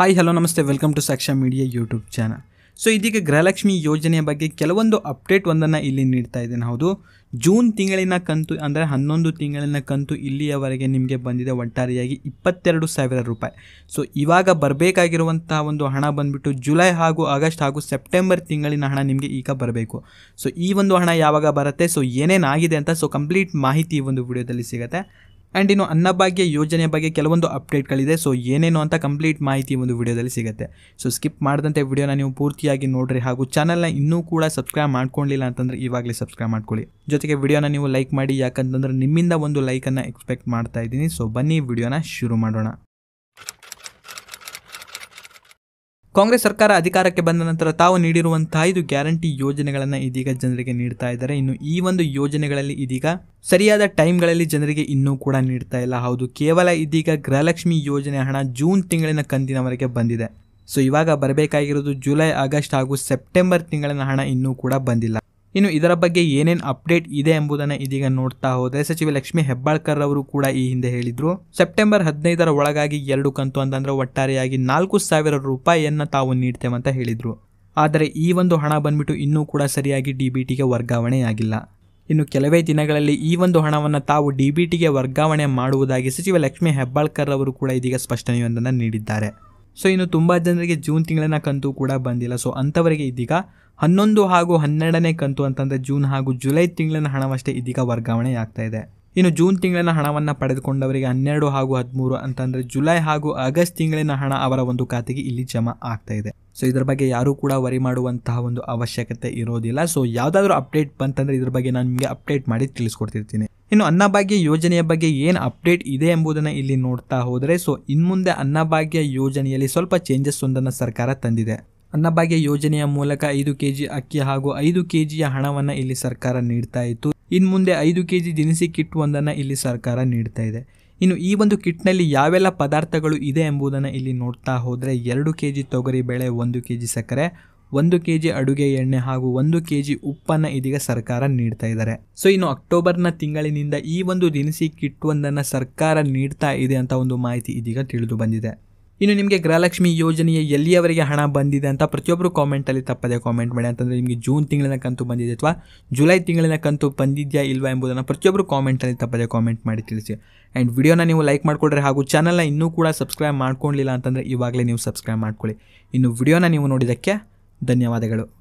Hi hello ನಮಸ್ತೆ welcome to Saksha media YouTube channel so ಇದೀಗ ಗೃಹಲಕ್ಷ್ಮಿ ಯೋಜನೆಯ ಬಗ್ಗೆ ಕೆಲವೊಂದು ಅಪ್ಡೇಟ್ ಒಂದನ್ನು ಇಲ್ಲಿ ನೀಡ್ತಾ ಇದ್ದೇನೆ. ಹೌದು, ಜೂನ್ ತಿಂಗಳಿನ ಕಂತು, ಅಂದರೆ ಹನ್ನೊಂದು ತಿಂಗಳಿನ ಕಂತು ಇಲ್ಲಿಯವರೆಗೆ ನಿಮಗೆ ಬಂದಿದೆ ಒಟ್ಟಾರೆಯಾಗಿ ಇಪ್ಪತ್ತೆರಡು ಸಾವಿರ ರೂಪಾಯಿ. ಸೊ ಇವಾಗ ಬರಬೇಕಾಗಿರುವಂತಹ ಒಂದು ಹಣ ಬಂದ್ಬಿಟ್ಟು ಜುಲೈ ಹಾಗೂ ಆಗಸ್ಟ್ ಹಾಗೂ ಸೆಪ್ಟೆಂಬರ್ ತಿಂಗಳಿನ ಹಣ ನಿಮಗೆ ಈಗ ಬರಬೇಕು. ಸೊ ಈ ಒಂದು ಹಣ ಯಾವಾಗ ಬರುತ್ತೆ? ಸೊ ಏನೇನಾಗಿದೆ ಅಂತ ಸೊ ಕಂಪ್ಲೀಟ್ ಮಾಹಿತಿ ಈ ಒಂದು ವಿಡಿಯೋದಲ್ಲಿ ಸಿಗುತ್ತೆ. ಆ್ಯಂಡ್ ಇನ್ನು ಅನ್ನಭಾಗ್ಯ ಯೋಜನೆಯ ಬಗ್ಗೆ ಕೆಲವೊಂದು ಅಪ್ಡೇಟ್ಗಳಿದೆ ಸೊ ಏನೇನು ಅಂತ ಕಂಪ್ಲೀಟ್ ಮಾಹಿತಿ ಒಂದು ವಿಡಿಯೋದಲ್ಲಿ ಸಿಗುತ್ತೆ. ಸೊ ಸ್ಕಿಪ್ ಮಾಡಿದಂತೆ ವಿಡಿಯೋನ ನೀವು ಪೂರ್ತಿಯಾಗಿ ನೋಡ್ರಿ. ಹಾಗೂ ಚಾನಲ್ನ ಇನ್ನೂ ಕೂಡ ಸಬ್ಸ್ಕ್ರೈಬ್ ಮಾಡ್ಕೊಂಡಿಲ್ಲ ಅಂತಂದರೆ ಇವಾಗಲೇ ಸಬ್ಸ್ಕ್ರೈಬ್ ಮಾಡ್ಕೊಳ್ಳಿ. ಜೊತೆಗೆ ವಿಡಿಯೋನ ನೀವು ಲೈಕ್ ಮಾಡಿ, ಯಾಕಂತಂದ್ರೆ ನಿಮ್ಮಿಂದ ಒಂದು ಲೈಕನ್ನು ಎಕ್ಸ್ಪೆಕ್ಟ್ ಮಾಡ್ತಾ ಇದ್ದೀನಿ. ಸೊ ಬನ್ನಿ, ವಿಡಿಯೋನ ಶುರು ಮಾಡೋಣ. ಕಾಂಗ್ರೆಸ್ ಸರ್ಕಾರ ಅಧಿಕಾರಕ್ಕೆ ಬಂದ ನಂತರ ತಾವು ನೀಡಿರುವಂತಹ ಐದು ಗ್ಯಾರಂಟಿ ಯೋಜನೆಗಳನ್ನು ಇದೀಗ ಜನರಿಗೆ ನೀಡ್ತಾ ಇದ್ದಾರೆ. ಇನ್ನು ಈ ಒಂದು ಯೋಜನೆಗಳಲ್ಲಿ ಇದೀಗ ಸರಿಯಾದ ಟೈಮ್ಗಳಲ್ಲಿ ಜನರಿಗೆ ಇನ್ನೂ ಕೂಡ ನೀಡ್ತಾ ಇಲ್ಲ. ಹೌದು, ಕೇವಲ ಇದೀಗ ಗೃಹಲಕ್ಷ್ಮಿ ಯೋಜನೆ ಹಣ ಜೂನ್ ತಿಂಗಳಿನ ಕಂದಿನವರೆಗೆ ಬಂದಿದೆ. ಸೊ, ಇವಾಗ ಬರಬೇಕಾಗಿರೋದು ಜುಲೈ, ಆಗಸ್ಟ್ ಹಾಗೂ ಸೆಪ್ಟೆಂಬರ್ ತಿಂಗಳಿನ ಹಣ ಇನ್ನೂ ಕೂಡ ಬಂದಿಲ್ಲ. ಇನ್ನು ಇದರ ಬಗ್ಗೆ ಏನೇನು ಅಪ್ಡೇಟ್ ಇದೆ ಎಂಬುದನ್ನು ಇದೀಗ ನೋಡ್ತಾ ಹೋದರೆ ಸಚಿವ ಲಕ್ಷ್ಮಿ ಹೆಬ್ಬಾಳ್ಕರ್ ಅವರು ಕೂಡ ಈ ಹಿಂದೆ ಹೇಳಿದ್ರು. ಸೆಪ್ಟೆಂಬರ್ ಹದಿನೈದರ ಒಳಗಾಗಿ ಎರಡು ಕಂತು ಅಂತಂದ್ರೆ ಒಟ್ಟಾರೆಯಾಗಿ ನಾಲ್ಕು ಸಾವಿರ ರೂಪಾಯಿಯನ್ನು ತಾವು ನೀಡ್ತೇವೆ ಅಂತ ಹೇಳಿದ್ರು. ಆದರೆ ಈ ಒಂದು ಹಣ ಬಂದ್ಬಿಟ್ಟು ಇನ್ನೂ ಕೂಡ ಸರಿಯಾಗಿ ಡಿ ಬಿ ಟಿಗೆ ವರ್ಗಾವಣೆಯಾಗಿಲ್ಲ ಇನ್ನು ಕೆಲವೇ ದಿನಗಳಲ್ಲಿ ಈ ಒಂದು ಹಣವನ್ನು ತಾವು ಡಿ ಬಿ ಟಿಗೆ ವರ್ಗಾವಣೆ ಮಾಡುವುದಾಗಿ ಸಚಿವ ಲಕ್ಷ್ಮಿ ಹೆಬ್ಬಾಳ್ಕರ್ ಅವರು ಕೂಡ ಇದೀಗ ಸ್ಪಷ್ಟನೆಯೊಂದನ್ನು ನೀಡಿದ್ದಾರೆ. ಸೊ ಇನ್ನು ತುಂಬ ಜನರಿಗೆ ಜೂನ್ ತಿಂಗಳಿನ ಕಂತು ಕೂಡ ಬಂದಿಲ್ಲ. ಸೊ ಅಂಥವರಿಗೆ ಇದೀಗ ಹನ್ನೊಂದು ಹಾಗೂ ಹನ್ನೆರಡನೇ ಕಂತು ಅಂತಂದರೆ ಜೂನ್ ಹಾಗೂ ಜುಲೈ ತಿಂಗಳಿನ ಹಣವಷ್ಟೇ ಇದೀಗ ವರ್ಗಾವಣೆ ಆಗ್ತಾ ಇದೆ. ಇನ್ನು ಜೂನ್ ತಿಂಗಳಿನ ಹಣವನ್ನು ಪಡೆದುಕೊಂಡವರಿಗೆ ಹನ್ನೆರಡು ಹಾಗೂ ಹದಿಮೂರು ಅಂತಂದರೆ ಜುಲೈ ಹಾಗೂ ಆಗಸ್ಟ್ ತಿಂಗಳಿನ ಹಣ ಅವರ ಒಂದು ಖಾತೆಗೆ ಇಲ್ಲಿ ಜಮಾ ಆಗ್ತಾ ಇದೆ. ಸೊ ಇದ್ರ ಬಗ್ಗೆ ಯಾರೂ ಕೂಡ ವರಿ ಮಾಡುವಂತಹ ಒಂದು ಅವಶ್ಯಕತೆ ಇರೋದಿಲ್ಲ. ಸೊ ಯಾವುದಾದ್ರೂ ಅಪ್ಡೇಟ್ ಬಂತಂದರೆ ಇದ್ರ ಬಗ್ಗೆ ನಾನು ನಿಮಗೆ ಅಪ್ಡೇಟ್ ಮಾಡಿ ತಿಳಿಸ್ಕೊಡ್ತಿರ್ತೀನಿ. ಇನ್ನು ಅನ್ನಭಾಗ್ಯ ಯೋಜನೆಯ ಬಗ್ಗೆ ಏನು ಅಪ್ಡೇಟ್ ಇದೆ ಎಂಬುದನ್ನು ಇಲ್ಲಿ ನೋಡ್ತಾ ಹೋದರೆ ಸೊ ಇನ್ಮುಂದೆ ಅನ್ನಭಾಗ್ಯ ಯೋಜನೆಯಲ್ಲಿ ಸ್ವಲ್ಪ ಚೇಂಜಸ್ ಒಂದನ್ನು ಸರ್ಕಾರ ತಂದಿದೆ. ಅನ್ನಭಾಗ್ಯ ಯೋಜನೆಯ ಮೂಲಕ ಐದು ಕೆ ಜಿ ಅಕ್ಕಿ ಹಾಗೂ ಐದು ಕೆ ಜಿಯ ಹಣವನ್ನು ಇಲ್ಲಿ ಸರ್ಕಾರ ನೀಡ್ತಾ ಇತ್ತು. ಇನ್ನು ಮುಂದೆ ಕೆ ಜಿ ದಿನಸಿ ಕಿಟ್ ಒಂದನ್ನು ಇಲ್ಲಿ ಸರ್ಕಾರ ನೀಡ್ತಾ ಇದೆ. ಇನ್ನು ಈ ಒಂದು ಕಿಟ್ನಲ್ಲಿ ಯಾವೆಲ್ಲ ಪದಾರ್ಥಗಳು ಇದೆ ಎಂಬುದನ್ನು ಇಲ್ಲಿ ನೋಡ್ತಾ ಹೋದರೆ, ಎರಡು ಕೆ ಜಿ ತೊಗರಿ ಬೇಳೆ, ಒಂದು ಕೆ ಜಿ ಸಕ್ಕರೆ ಒಂದು ಕೆ ಜಿ ಅಡುಗೆ ಎಣ್ಣೆ ಹಾಗೂ ಒಂದು ಕೆ ಜಿ ಉಪ್ಪನ್ನು ಇದೀಗ ಸರ್ಕಾರ ನೀಡ್ತಾ ಇದ್ದಾರೆ. ಸೊ ಇನ್ನು ಅಕ್ಟೋಬರ್ನ ತಿಂಗಳಿನಿಂದ ಈ ಒಂದು ದಿನಸಿ ಕಿಟ್ ಒಂದನ್ನು ಸರ್ಕಾರ ನೀಡ್ತಾ ಇದೆ ಅಂತ ಒಂದು ಮಾಹಿತಿ ಇದೀಗ ತಿಳಿದು ಬಂದಿದೆ. ಇನ್ನು ನಿಮಗೆ ಗೃಹಲಕ್ಷ್ಮಿ ಯೋಜನೆಯ ಎಲ್ಲಿಯವರೆಗೆ ಹಣ ಬಂದಿದೆ ಅಂತ ಪ್ರತಿಯೊಬ್ಬರು ಕಾಮೆಂಟಲ್ಲಿ ತಪ್ಪದೆ ಕಾಮೆಂಟ್ ಮಾಡಿ. ಅಂತಂದರೆ ನಿಮಗೆ ಜೂನ್ ತಿಂಗಳಿನ ಕಂತು ಬಂದಿದೆ ಅಥವಾ ಜುಲೈ ತಿಂಗಳಿನ ಕಂತು ಬಂದಿದೆಯಾ ಇಲ್ವಾ ಎಂಬುದನ್ನು ಪ್ರತಿಯೊಬ್ಬರು ಕಾಮೆಂಟಲ್ಲಿ ತಪ್ಪದೆ ಕಾಮೆಂಟ್ ಮಾಡಿ ತಿಳಿಸಿ. ಆ್ಯಂಡ್ ವಿಡಿಯೋನ ನೀವು ಲೈಕ್ ಮಾಡಿಕೊಡ್ರಿ ಹಾಗೂ ಚಾನಲ್ನ ಇನ್ನೂ ಕೂಡ ಸಬ್ಸ್ಕ್ರೈಬ್ ಮಾಡ್ಕೊಂಡಿಲ್ಲ ಅಂತಂದರೆ ಇವಾಗಲೇ ನೀವು ಸಬ್ಸ್ಕ್ರೈಬ್ ಮಾಡ್ಕೊಳ್ಳಿ. ಇನ್ನು ವಿಡಿಯೋನ ನೀವು ನೋಡಿದ್ದಕ್ಕೆ ಧನ್ಯವಾದಗಳು.